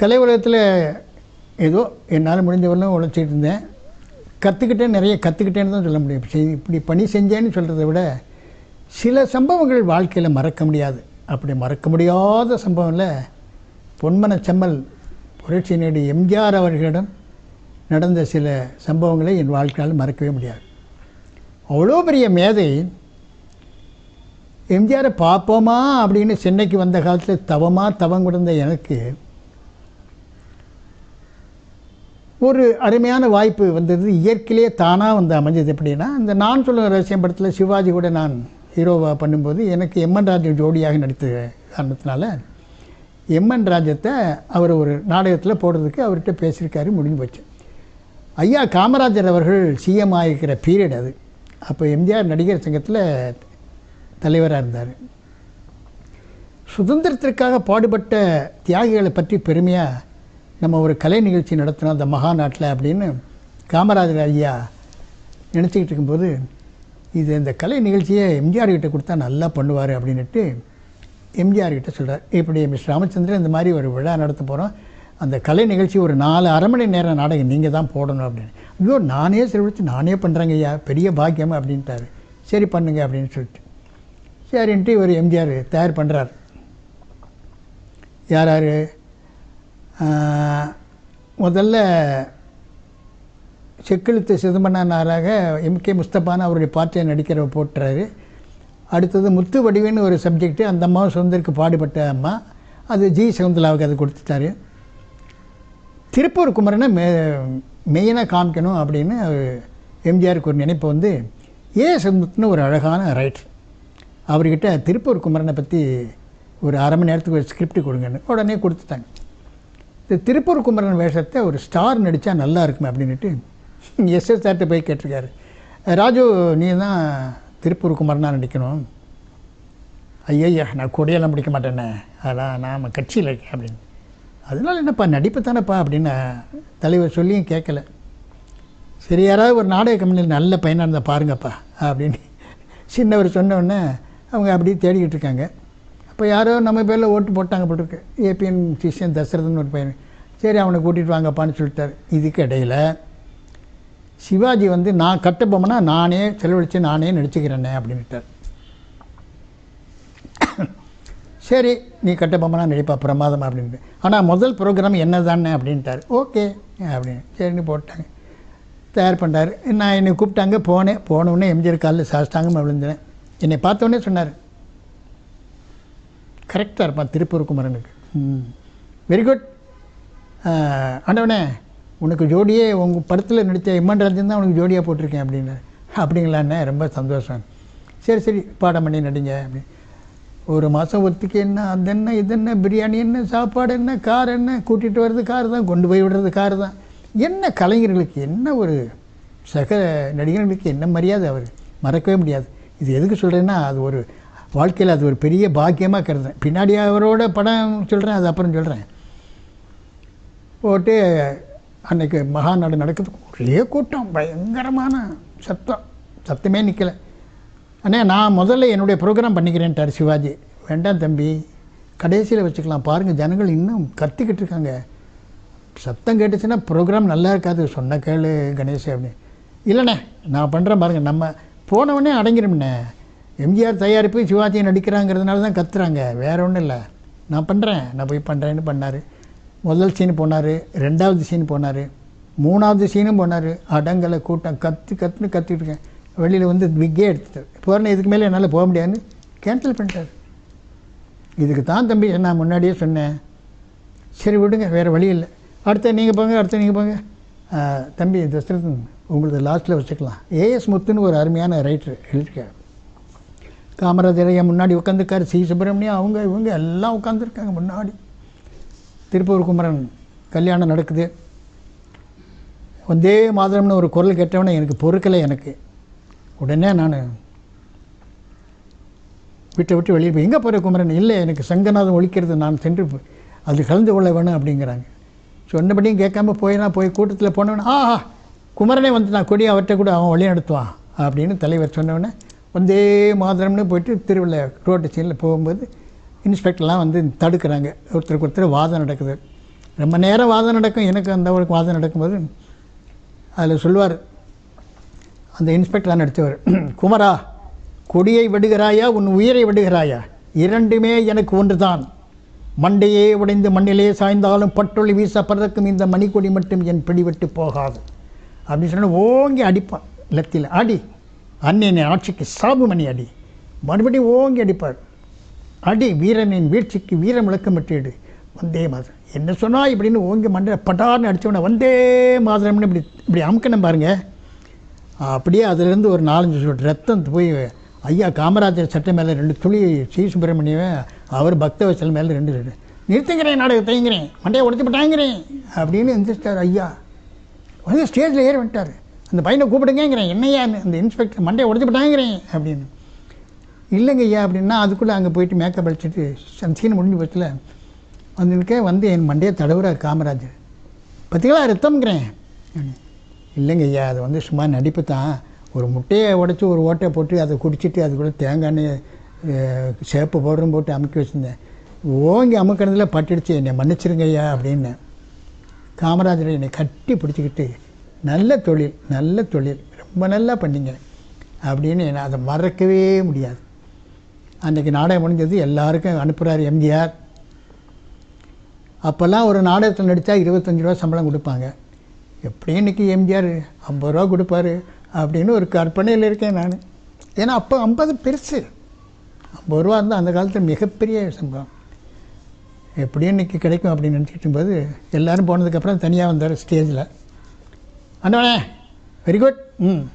கலை உலகத்தில் ஏதோ என்னால் முடிஞ்சவரெல்லாம் உழைச்சிட்டு இருந்தேன். கற்றுக்கிட்டேன் நிறைய கற்றுக்கிட்டேன்னு தான் சொல்ல முடியும். இப்படி இப்படி பணி செஞ்சேன்னு சொல்கிறத விட சில சம்பவங்கள் வாழ்க்கையில் மறக்க முடியாது. அப்படி மறக்க முடியாத சம்பவம்ல பொன்மன செம்மல் புரட்சி நேடி எம்ஜிஆர் அவர்களிடம் நடந்த சில சம்பவங்களை என் வாழ்க்கையால் மறக்கவே முடியாது. அவ்வளோ பெரிய மேதை எம்ஜிஆரை பார்ப்போமா அப்படின்னு சென்னைக்கு வந்த காலத்தில் தவமாக தவம் கொடுத்த எனக்கு ஒரு அருமையான வாய்ப்பு வந்தது. இயற்கையிலே தானாக வந்து அமைஞ்சது. எப்படின்னா இந்த நான் சொல்லும் ரகசியம் படத்தில் சிவாஜி கூட நான் ஹீரோவாக பண்ணும்போது எனக்கு எம்என் ராஜ் ஜோடியாக நடித்த காரணத்தினால எம்என் ராஜத்தை அவர் ஒரு நாடகத்தில் போடுறதுக்கு அவர்கிட்ட பேசியிருக்காரு முடிஞ்சு போச்சு. ஐயா காமராஜர் அவர்கள் சிஎம் ஆகிருக்கிற பீரியட் அது. அப்போ எம்ஜிஆர் நடிகர் சங்கத்தில் தலைவராக இருந்தார். சுதந்திரத்திற்காக பாடுபட்ட தியாகிகளை பற்றி பெருமையாக நம்ம ஒரு கலை நிகழ்ச்சி நடத்தினோம் அந்த மகாநாட்டில் அப்படின்னு காமராஜர் ஐயா நினச்சிக்கிட்டு இருக்கும்போது இது இந்த கலை நிகழ்ச்சியை எம்ஜிஆர் கிட்ட கொடுத்தா நல்லா பண்ணுவார் அப்படின்னுட்டு எம்ஜிஆர் கிட்ட சொல்கிறார் இப்படி மிஸ் ராமச்சந்திரன் இந்த மாதிரி ஒரு விழா நடத்த போகிறோம் அந்த கலை நிகழ்ச்சி ஒரு நாலு அரை மணி நேரம் நாடகம் நீங்கள் தான் போடணும் அப்படின்னு. ஐயோ நானே செலவழித்து நானே பண்ணுறேங்க ஐயா பெரிய பாக்கியம் அப்படின்ட்டாரு. சரி பண்ணுங்க அப்படின்னு சொல்லிட்டு. சரின்ட்டு இவர் எம்ஜிஆர் தயார் பண்ணுறார் யார் யார்? முதல்ல செக்கெழுத்து சிதம்பரனாராக எம்கே முஸ்தபான்னு அவருடைய பாட்டை நடிக்கிற போட்டுறாரு. அடுத்தது முத்து வடிவேன்னு ஒரு சப்ஜெக்ட்டு அந்த அம்மாவும் சுதந்திரக்கு பாடுபட்ட அம்மா. அது ஜி சகுந்தலாவுக்கு அது கொடுத்துட்டாரு. திருப்பூர் குமரனை மெ மெயினாக காமிக்கணும் அப்படின்னு எம்ஜிஆருக்கு ஒரு நினைப்பு வந்து ஏ சமுத்துன்னு ஒரு அழகான ரைட்டர் அவர்கிட்ட திருப்பூர் குமரனை பற்றி ஒரு அரை மணி நேரத்துக்கு ஒரு ஸ்கிரிப்ட் கொடுங்கன்னு உடனே கொடுத்துட்டாங்க. இந்த திருப்பூர் குமரன் வேஷத்தை ஒரு ஸ்டார் நடித்தா நல்லா இருக்குமே அப்படின்ட்டு எஸ்எஸ்ஆர்ட்ட போய் கேட்டிருக்காரு. ராஜு நீ தான் திருப்பூர் குமரனாக நடிக்கணும். ஐயய்யா நான் கொடியெல்லாம் பிடிக்க மாட்டேனே அதெல்லாம் நான் கட்சியில் இருக்கேன் அப்படின்னு. அதனால என்னப்பா நடிப்பு தானேப்பா அப்படின்னு தலைவர் சொல்லியும் கேட்கல. சரி யாராவது ஒரு நாடக கம்பெனியில் நல்ல பையனாக இருந்தால் பாருங்கப்பா அப்படின்னு சின்னவர் சொன்னோடனே அவங்க அப்படியே தேடிக்கிட்டு இருக்காங்க. இப்போ யாரோ நம்ம பேரில் ஓட்டு போட்டாங்க போட்டிருக்கு ஏபிஎன் சிஷியன் தசரதன் ஒரு பையன். சரி அவனை கூட்டிகிட்டு வாங்கப்பான்னு சொல்லிட்டார். இதுக்கு இடையில் சிவாஜி வந்து நான் கட்டபொம்மனா நானே செலவழித்து நானே நடிச்சுக்கிறேனே அப்படின்ட்டார் சரி நீ கட்டபொம்மனா நடிப்பா பிரமாதம் அப்படின்ட்டு ஆனால் முதல் ப்ரோக்ராம் என்ன தானே அப்படின்ட்டார். ஓகே அப்படின்னு. சரின்னு போட்டாங்க. தயார் பண்ணார் நான் என்னை கூப்பிட்டாங்க போனேன். போனவுடனே எம்ஜிஆர் காலில் சாஸ்தாங்கமாக விழுந்தேன். என்னை பார்த்தோன்னே சொன்னார் கரெக்டாக இருப்பான் திருப்பூர் குமரனுக்கு ம் வெரி குட் ஆண்டவனே உனக்கு ஜோடியே உங்கள் படத்தில் நடித்த இம்மன் ராஜன் தான் உனக்கு ஜோடியாக போட்டிருக்கேன் அப்படின்னு. அப்படிங்களாண்ணே ரொம்ப சந்தோஷம். சரி சரி பாடம் பண்ணி நடிங்க அப்படி. ஒரு மாதம் ஒத்திக்கு என்ன அது என்ன இது என்ன பிரியாணி என்ன சாப்பாடு என்ன கார் என்ன கூட்டிகிட்டு வர்றது கார் தான் கொண்டு போய் விடுறது கார் தான். என்ன கலைஞர்களுக்கு என்ன ஒரு சக நடிகர்களுக்கு என்ன மரியாதை அவர்? மறக்கவே முடியாது. இது எதுக்கு சொல்கிறேன்னா அது ஒரு வாழ்க்கையில் அது ஒரு பெரிய பாக்கியமாக கருதுறேன். பின்னாடி அவரோட படம் சொல்கிறேன் அது அப்புறம் சொல்கிறேன் போட்டு அன்னைக்கு மகாநாடு நடக்குது. ஒரே கூட்டம் பயங்கரமான சத்தம். சத்தமே நிற்கலை அண்ணே நான் முதல்ல என்னுடைய ப்ரோக்ராம் பண்ணிக்கிறேன்ட்டார் சிவாஜி. வேண்டாம் தம்பி கடைசியில் வச்சுக்கலாம். பாருங்கள் ஜனங்கள் இன்னும் கத்திக்கிட்டு இருக்காங்க. சத்தம் கேட்டுச்சுன்னா ப்ரோக்ராம் நல்லா இருக்காது. சொன்ன கேளு கணேஷ் அப்படின்னு. இல்லைண்ணே நான் பண்ணுறேன் பாருங்கள் நம்ம போனவொடனே அடங்கிடும்ண்ணே எம்ஜிஆர் தயாரிப்பு சிவாஜி நடிக்கிறாங்கிறதுனால தான் கத்துறாங்க. வேற ஒன்றும் இல்லை. நான் பண்ணுறேன் நான் போய் பண்ணுறேன்னு பண்ணார். முதல் சீன் போனார். ரெண்டாவது சீன் போனார். மூணாவது சீனும் போனார். அடங்கலை கூட்டம். கற்று கற்றுன்னு கத்திட்டு இருக்கேன். வெளியில் வந்து விக்கே எடுத்துட்டார். போகிறேன் இதுக்கு மேலே என்னால் போக முடியாதுன்னு கேன்சல் பண்ணிட்டார். இதுக்கு தான் தம்பி நான் முன்னாடியே சொன்னேன். சரி விடுங்க. வேறு வழி இல்லை. அடுத்த நீங்கள் போங்க அடுத்த நீங்கள் போங்க. தம்பி தசரதன் உங்களது லாஸ்ட்டில் வச்சுக்கலாம். ஏஎஸ் முத்துன்னு ஒரு அருமையான ரைட்டர் எழுதியிருக்காரு காமராஜரையா முன்னாடி உட்காந்துருக்காரு சி. சுப்பிரமணியம் அவங்க இவங்க எல்லாம் உட்காந்துருக்காங்க முன்னாடி. திருப்பூர் குமரன் கல்யாணம் நடக்குது. வந்தே மாதரம்னு ஒரு குரல் கேட்டவனே எனக்கு பொறுக்கலை எனக்கு. உடனே நான் விட்டு விட்டு வெளியே போய் எங்கே போகிற குமரன்? இல்லை எனக்கு சங்கநாதம் ஒழிக்கிறது. நான் சென்று அது கலந்து கொள்ள வேணும் அப்படிங்கிறாங்க. சொன்னபடியும் கேட்காம போய் நான் போய் கூட்டத்தில் போனவனே ஆஹா குமரனே வந்து நான் கொடி அவர்கிட்ட கூட அவன் வழி நடத்துவான் அப்படின்னு தலைவர் சொன்னவொடனே வந்தே மாதரம்னு போயிட்டு திருவிழா ரோட்டு சீனில் போகும்போது இன்ஸ்பெக்டர்லாம் வந்து தடுக்கிறாங்க. ஒருத்தருக்கு ஒருத்தர் வாதம் நடக்குது. ரொம்ப நேரம் வாதம் நடக்கும். எனக்கு அந்த அவருக்கு வாதம் நடக்கும்போது அதில் சொல்லுவார். அந்த இன்ஸ்பெக்டராக நடித்தவர் குமரா கொடியை விடுகிறாயா உன் உயிரை விடுகிறாயா? இரண்டுமே எனக்கு ஒன்று தான் மண்டையே உடைந்து மண்ணிலே சாய்ந்தாலும் பட்டொளி வீச பறக்கும் இந்த மணிக்கொடி மட்டும் என் பிடிவிட்டு போகாது. அப்படின்னு சொன்னால் ஓங்கி அடிப்பான். லத்தியில் அடி அன்னியன் ஆட்சிக்கு சாபு மணி அடி. மறுபடியும் ஓங்கி அடிப்பார். அடி வீரனின் வீழ்ச்சிக்கு வீரம் விளக்கமிட்டு வந்தே மாதிரி என்ன சொன்னால் இப்படின்னு ஓங்கி மண்டை பட்டார்னு அடித்தவன வந்தே மாதிரம்னு இப்படி இப்படி அமுக்கணும் பாருங்க. அப்படியே அதுலேருந்து ஒரு நாலஞ்சு சொட்டு ரத்தம் போய் ஐயா காமராஜர் சட்டை மேலே ரெண்டு துளி சி. சுப்பிரமணியன் அவர் பக்தவச்சல் மேலே ரெண்டு ரெண்டு நிறுத்துங்கிறேன் நாடகத்தைங்கிறேன் மண்டையை உடச்சி போட்டாங்கிறேன். அப்படின்னு எந்திரிச்சிட்டார் ஐயா. வந்து ஸ்டேஜில் ஏறி வந்துட்டார். அந்த பையனை கூப்பிடுங்கிறேன் என்னையா அந்த இன்ஸ்பெக்டர் மண்டையை உடச்சி போட்டாங்கிறேன் அப்படின்னு. இல்லைங்க ஐயா அப்படின்னா அதுக்குள்ளே அங்கே போயிட்டு மேக்கப் அடிச்சுட்டு அந்த சீன் முடிஞ்சு பட்சத்தில் வந்துருக்கே வந்து என் மண்டையை தடவுறார் காமராஜர். பார்த்தீங்களா ரத்தம்ங்கிறேன். இல்லைங்க ஐயா அது வந்து சும்மா நடிப்பு தான். ஒரு முட்டையை உடச்சி ஒரு ஓட்டையை போட்டு அதை குடிச்சிட்டு அதுக்குள்ளே தேங்காய் எண்ணெய், சேப்பு பவுடரும் போட்டு அமுக்கி வச்சுருந்தேன். ஓங்கி அமுக்கிறதுல பட்டுடுச்சு. என்னை மன்னிச்சிருங்க ஐயா அப்படின்னு. காமராஜர் என்னை கட்டி பிடிச்சிக்கிட்டு நல்ல தொழில் நல்ல தொழில் ரொம்ப நல்லா பண்ணிங்க. அப்படின்னு நான் அதை மறக்கவே முடியாது. அன்றைக்கி நாடகம் முடிஞ்சது எல்லாருக்கும் அனுப்புகிறார் எம்ஜிஆர். அப்போல்லாம் ஒரு நாடகத்தில் நடித்தா இருபத்தஞ்சி ரூபா சம்பளம் கொடுப்பாங்க. எப்படியும் இன்றைக்கி எம்ஜிஆர் ஐம்பது ரூபா கொடுப்பாரு அப்படின்னு ஒரு கற்பனையில் இருக்கேன் நான். ஏன்னா அப்போ ஐம்பது பெருசு. ஐம்பது ரூபா இருந்தால் அந்த காலத்தில் மிகப்பெரிய சம்பளம். எப்படியும் இன்றைக்கி கிடைக்கும் அப்படின்னு நினச்சிட்டு இருக்கும்போது எல்லோரும் போனதுக்கப்புறம் தனியாக வந்தார் ஸ்டேஜில். வந்தவனே. வெரி குட் ம்.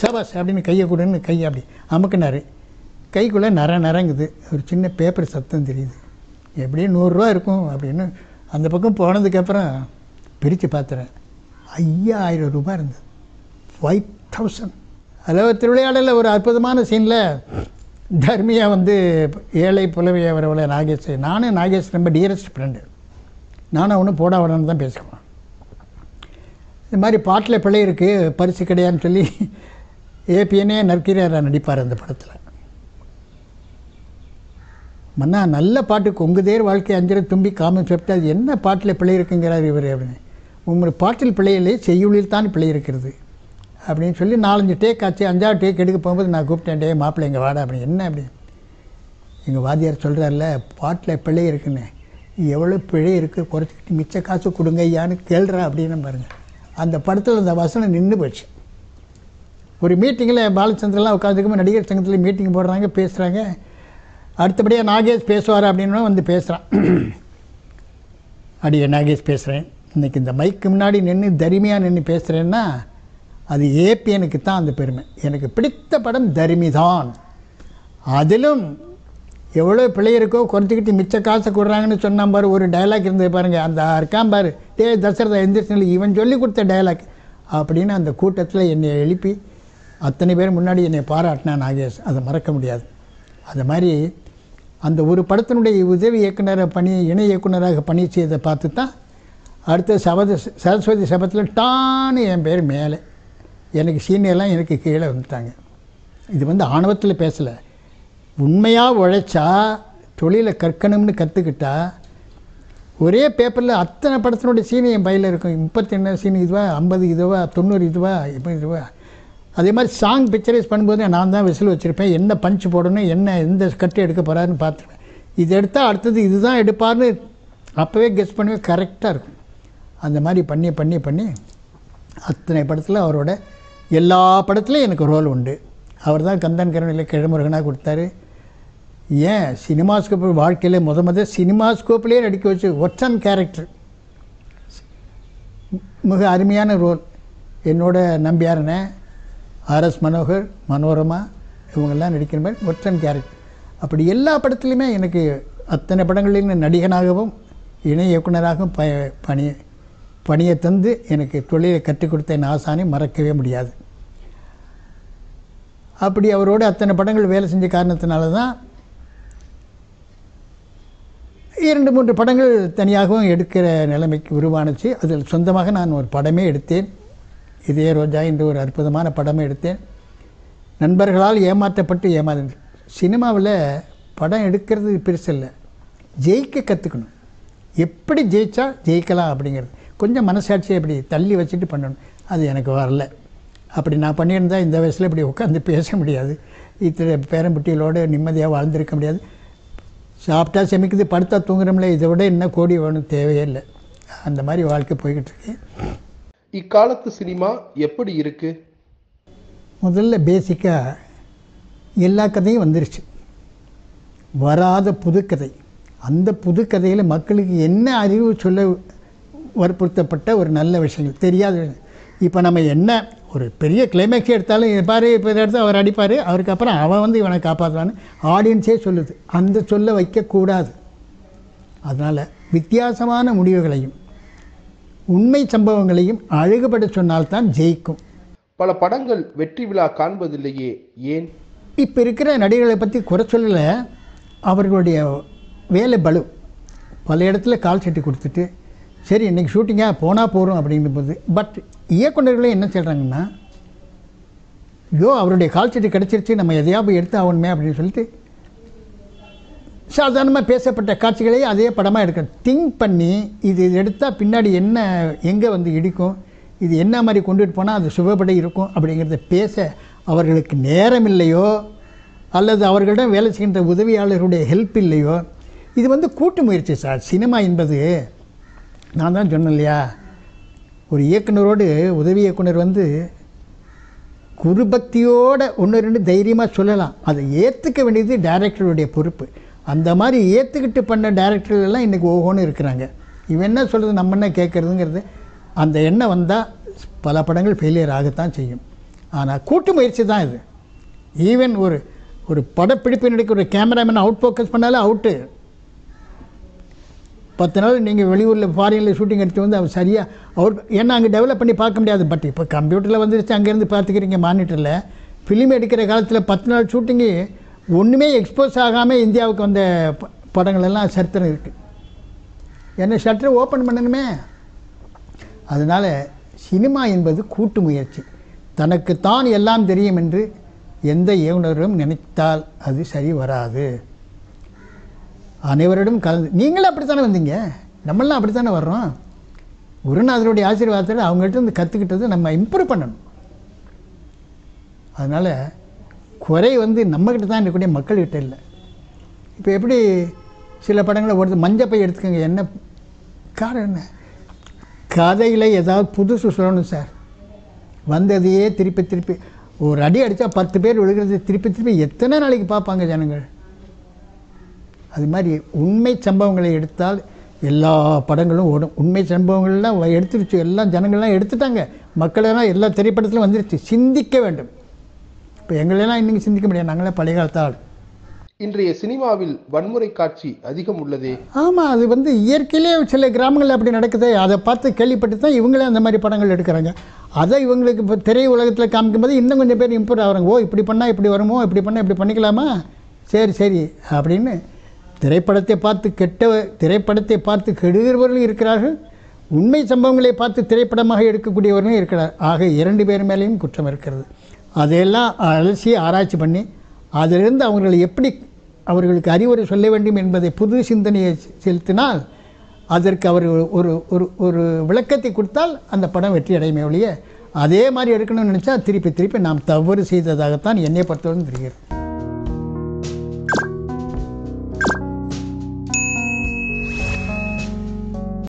சபாஸ் அப்படின்னு கையை கொடுன்னு கையை அப்படி அமுக்குனார். கைக்குள்ளே நர நரங்குது. ஒரு சின்ன பேப்பர் சத்தம் தெரியுது. எப்படியும் நூறுரூவா இருக்கும் அப்படின்னு அந்த பக்கம் போனதுக்கப்புறம் பிரித்து பார்த்துறேன். ஐயாயிரம் ரூபாய் இருந்தது. ஃபைவ் தௌசண்ட் அதில் திருவிளையாடலில் ஒரு அற்புதமான சீனில் தர்மியா வந்து ஏழை புலவையை வரவளை நாகேஷ். நானும் நாகேஷ் ரொம்ப டியரஸ்ட் ஃப்ரெண்டு நானும் அவனும் போடா வடன்னு தான் பேசிக்குவேன் இந்த மாதிரி பாட்டில் பிழை இருக்குது பரிசு கிடையாதுன்னு சொல்லி ஏபிஎனே நற்கிரியாரா நடிப்பார் அந்த படத்தில். மன்னா நல்ல பாட்டு கொங்குதேர் வாழ்க்கை அஞ்சரை தும்பி காமன் செப்ட் அது என்ன பாட்டில் பிழை இருக்குங்கிறார் இவர் அப்படின்னு. உங்கள் பாட்டில் பிழையிலே செய்யுளில் தான் பிழை இருக்கிறது அப்படின்னு சொல்லி நாலஞ்சு டேக் ஆச்சு அஞ்சாவது டேக் எடுக்க போகும்போது நான் கூப்பிட்டேன் டே மாப்பிள்ளை எங்கள் வாடா அப்படி என்ன? அப்படி எங்கள் வாத்தியார் சொல்கிறார்ல பாட்டில் பிழை இருக்குன்னு. எவ்வளோ பிழை இருக்குது குறைச்சிக்கிட்டு மிச்ச காசு கொடுங்க ஐயான்னு கேள்றா அப்படின்னு பாருங்கள் அந்த படத்தில் அந்த வசனம் நின்று போச்சு. ஒரு மீட்டிங்கில் பாலச்சந்திரலாம் உட்காந்துக்கும் நடிகர் சங்கத்தில் மீட்டிங் போடுறாங்க பேசுகிறாங்க அடுத்தபடியாக நாகேஷ் பேசுவார் அப்படின்னு வந்து பேசுகிறான் அடியே நாகேஷ் பேசுகிறேன் இன்றைக்கி இந்த மைக்கு முன்னாடி நின்று தரிமையாக நின்று பேசுகிறேன்னா அது ஏபிஎனுக்கு தான் அந்த பெருமை. எனக்கு பிடித்த படம் தரிமி தான் அதிலும் எவ்வளோ பிள்ளை இருக்கோ குறைச்சிக்கிட்டு மிச்ச காசை கொடுறாங்கன்னு சொன்னான் பாரு ஒரு டயலாக் இருந்தது பாருங்கள் அந்த இருக்கான் பாரு. டே தசரதா எந்திரிச்சு இவன் சொல்லி கொடுத்த டயலாக் அப்படின்னு அந்த கூட்டத்தில் என்னை எழுப்பி அத்தனை பேர் முன்னாடி என்னை பாராட்டினா நாகேஷ். அதை மறக்க முடியாது. அது மாதிரி அந்த ஒரு படத்தினுடைய உதவி இயக்குனராக பணி இணை இயக்குனராக பணி செய்ததை பார்த்து தான் அடுத்த சபத சரஸ்வதி சபத்தில் டான்னு என் பேர் மேலே. எனக்கு சீனியர்லாம் எனக்கு கீழே வந்துட்டாங்க. இது வந்து ஆணவத்தில் பேசலை. உண்மையாக உழைச்சா தொழிலை கற்கணும்னு கற்றுக்கிட்டா ஒரே பேப்பரில் அத்தனை படத்தினுடைய சீனி என் பையில் இருக்கும். முப்பத்தி என்ன சீனி இதுவா ஐம்பது இதுவா தொண்ணூறு இதுவா இப்போ இதுவா. அதே மாதிரி சாங் பிக்சரைஸ் பண்ணும்போது நான் தான் விசில் வச்சுருப்பேன். என்ன பஞ்ச் போடணும் என்ன எந்த கட்டு எடுக்க போகிறாருன்னு பார்த்துருவேன் இது எடுத்தால் அடுத்தது இதுதான் எடுப்பார்னு அப்போவே கெஸ் பண்ணுவேன் கரெக்டாக இருக்கும். அந்த மாதிரி பண்ணி பண்ணி பண்ணி அத்தனை படத்தில் அவரோட எல்லா படத்துலையும் எனக்கு ரோல் உண்டு. அவர் தான் கந்தன் கரணியில் கிழமுருகனாக கொடுத்தாரு. ஏன்? சினிமாஸ்கோப் வாழ்க்கையில் முத முத சினிமாஸ்கோப்லேயே நடிக்க வச்சு ஒற்றன் கேரக்டர் மிக அருமையான ரோல் என்னோட நம்பியாரனே ஆர்எஸ் மனோகர் மனோரமா இவங்கெல்லாம் நடிக்கிற மாதிரி ஒற்றன் கேரக்டர் அப்படி எல்லா படத்துலையுமே எனக்கு அத்தனை படங்களிலும் நடிகனாகவும் இணை இயக்குனராகவும் ப பணி பணியை தந்து எனக்கு தொழிலை கற்றுக் கொடுத்த என் ஆசானை மறக்கவே முடியாது. அப்படி அவரோட அத்தனை படங்கள் வேலை செஞ்ச காரணத்தினால தான் இரண்டு மூன்று படங்கள் தனியாகவும் எடுக்கிற நிலைமைக்கு உருவானுச்சு. அதில் சொந்தமாக நான் ஒரு படமே எடுத்தேன். இதே ரோஜா என்று ஒரு அற்புதமான படமே எடுத்தேன். நண்பர்களால் ஏமாற்றப்பட்டு ஏமாந்து சினிமாவில் படம் எடுக்கிறது பெருசில்லை ஜெயிக்க கற்றுக்கணும் எப்படி ஜெயிச்சா ஜெயிக்கலாம் அப்படிங்கிறது. கொஞ்சம் மனசாட்சியை இப்படி தள்ளி வச்சுட்டு பண்ணணும். அது எனக்கு வரல. அப்படி நான் பண்ணியிருந்தால் இந்த வயசில் இப்படி உட்காந்து பேச முடியாது. இத்தனை பேரம்புட்டிகளோடு நிம்மதியாக வாழ்ந்திருக்க முடியாது. சாப்பிட்டா செமிக்குது படுத்தா தூங்குறோம்ல இதை விட என்ன கோடி வேணும் தேவையே இல்லை. அந்த மாதிரி வாழ்க்கை போய்கிட்டு இருக்கு. இக்காலத்து சினிமா எப்படி இருக்கு? முதல்ல பேசிக்காக எல்லா கதையும் வந்துருச்சு. வராத புதுக்கதை. அந்த புதுக்கதையில் மக்களுக்கு என்ன அறிவு சொல்ல வற்புறுத்தப்பட்ட ஒரு நல்ல விஷயங்கள்? தெரியாத. இப்போ நம்ம என்ன ஒரு பெரிய கிளைமேக்ஸ் எடுத்தாலும் பாரு இப்போ இதை எடுத்து அவர் அடிப்பார். அவருக்கு அப்புறம் அவன் வந்து இவனை காப்பாற்றுவான்னு ஆடியன்ஸே சொல்லுது. அந்த சொல்ல வைக்கக்கூடாது. அதனால் வித்தியாசமான முடிவுகளையும் உண்மை சம்பவங்களையும் அழகுபட சொன்னால்தான் ஜெயிக்கும். பல படங்கள் வெற்றி விழா காண்பதில்லையே ஏன்? இப்போ இருக்கிற நடிகர்களை பற்றி குறை சொல்லலை. அவர்களுடைய வேலை பளு. பல இடத்துல கால் சட்டி கொடுத்துட்டு சரி இன்றைக்கி ஷூட்டிங்காக போனால் போகிறோம் அப்படிங்கும்போது பட் இயக்குனர்களே என்ன சொல்கிறாங்கன்னா ஐயோ அவருடைய கால் சட்டி கிடச்சிருச்சு நம்ம எதையா போய் எடுத்து ஆகணுமே அப்படின்னு சொல்லிட்டு சாதாரணமாக பேசப்பட்ட காட்சிகளே அதே படமாக எடுக்கணும் திங்க் பண்ணி இது எடுத்தால் பின்னாடி என்ன எங்கே வந்து இடிக்கும் இது என்ன மாதிரி கொண்டுட்டு போனால் அது சுபப்பட இருக்கும் அப்படிங்கிறத பேச அவர்களுக்கு நேரம் இல்லையோ அல்லது அவர்களிடம் வேலை செய்கின்ற உதவியாளர்களுடைய ஹெல்ப் இல்லையோ இது வந்து கூட்டு முயற்சி சார். சினிமா என்பது நான் தான் சொன்னேன் இல்லையா? ஒரு இயக்குனரோடு உதவி இயக்குனர் வந்து குருபக்தியோட ஒன்று ரெண்டு தைரியமாக சொல்லலாம். அதை ஏற்றுக்க வேண்டியது டைரக்டருடைய பொறுப்பு. அந்த மாதிரி ஏற்றுக்கிட்டு பண்ண டைரக்டர்கள் இன்றைக்கி ஓஹோன்னு இருக்கிறாங்க. இவன் என்ன சொல்கிறது நம்ம என்ன கேட்குறதுங்கிறது அந்த எண்ணம் வந்தால் பல படங்கள் ஃபெயிலியர் ஆகத்தான் செய்யும். ஆனால் கூட்டு முயற்சி தான் இது. ஈவன் ஒரு ஒரு படப்பிடிப்பு நடக்க ஒரு கேமராமேன் அவுட் ஃபோக்கஸ் பண்ணாலே அவுட்டு பத்து நாள் நீங்கள் வெளியூரில் ஃபாரினில் ஷூட்டிங் எடுத்து வந்து அவர் சரியாக அவர் ஏன்னா அங்கே டெவலப் பண்ணி பார்க்க முடியாது. பட் இப்போ கம்ப்யூட்டரில் வந்துருச்சு அங்கேருந்து பார்த்துக்கிறீங்க மானிட்டரில் ஃபிலிம் எடுக்கிற காலத்தில் பத்து நாள் ஷூட்டிங்கு ஒன்றுமே எக்ஸ்போஸ் ஆகாமல் இந்தியாவுக்கு வந்த படங்கள் எல்லாம் சரித்திரம் இருக்குது என்ன ஷட்டரை ஓப்பன் பண்ணணுமே? அதனால் சினிமா என்பது கூட்டு முயற்சி. தனக்குத்தான் எல்லாம் தெரியும் என்று எந்த இயக்குனரும் நினைத்தால் அது சரி வராது. அனைவரிடம் கலந்து நீங்களும் அப்படித்தானே வந்தீங்க? நம்மளாம் அப்படித்தானே வர்றோம்? குருநாதருடைய ஆசீர்வாதத்தில் அவங்கள்ட்ட இருந்து கற்றுக்கிட்டது நம்ம இம்ப்ரூவ் பண்ணணும். அதனால் குறை வந்து நம்மக்கிட்ட தான் இருக்கக்கூடிய மக்கள்கிட்ட இல்லை. இப்போ எப்படி சில படங்களை ஓடுது மஞ்சப்பை எடுத்துக்கோங்க என்ன? காரணம் என்ன? கதையில் ஏதாவது புதுசு சொல்லணும் சார் வந்ததையே திருப்பி திருப்பி ஒரு அடி அடித்தா பத்து பேர் விழுகிறது திருப்பி திருப்பி எத்தனை நாளைக்கு பார்ப்பாங்க ஜனங்கள்? அது மாதிரி உண்மை சம்பவங்களை எடுத்தால் எல்லா படங்களும் ஓடும். உண்மை சம்பவங்கள்லாம் எடுத்துருச்சு. எல்லாம் ஜனங்கள்லாம் எடுத்துட்டாங்க. மக்களெல்லாம் எல்லா திரைப்படத்திலும் வந்துருச்சு. சிந்திக்க வேண்டும். இப்போ எங்களெல்லாம் இன்றைக்கி சிந்திக்க முடியாது. நாங்களே பழைய காலத்து ஆள் இன்றைய சினிமாவில் வன்முறை காட்சி அதிகம் உள்ளதே? ஆமாம் அது வந்து இயற்கையிலே சில கிராமங்களில் அப்படி நடக்குது. அதை பார்த்து கேள்விப்பட்டு தான் இவங்களே அந்த மாதிரி படங்கள் எடுக்கிறாங்க. அதை இவங்களுக்கு இப்போ திரை உலகத்தில் காமிக்கும்போது இன்னும் கொஞ்சம் பேர் இம்ப்ரூவ் ஆகிறாங்க. ஓ இப்படி பண்ணால் இப்படி வருமோ? இப்படி பண்ணால் இப்படி பண்ணிக்கலாமா? சரி சரி அப்படின்னு திரைப்படத்தை பார்த்து கெட்ட திரைப்படத்தை பார்த்து கெடுகிறவர்களும் இருக்கிறார்கள். உண்மை சம்பவங்களை பார்த்து திரைப்படமாக எடுக்கக்கூடியவர்களும் இருக்கிறார். ஆக இரண்டு பேர் மேலேயும் குற்றம் இருக்கிறது. அதையெல்லாம் அலசி ஆராய்ச்சி பண்ணி அதிலிருந்து அவர்களை எப்படி அவர்களுக்கு அறிவுரை சொல்ல வேண்டும் என்பதை புது சிந்தனையை செலுத்தினால் அதற்கு அவர் ஒரு ஒரு ஒரு விளக்கத்தை கொடுத்தால் அந்த படம் வெற்றி அடையுமே ஒழிய அதே மாதிரி எடுக்கணும்னு நினச்சா திருப்பி திருப்பி நாம் தவறு செய்ததாகத்தான் என்னை பொறுத்தவரை தெரிகிறது.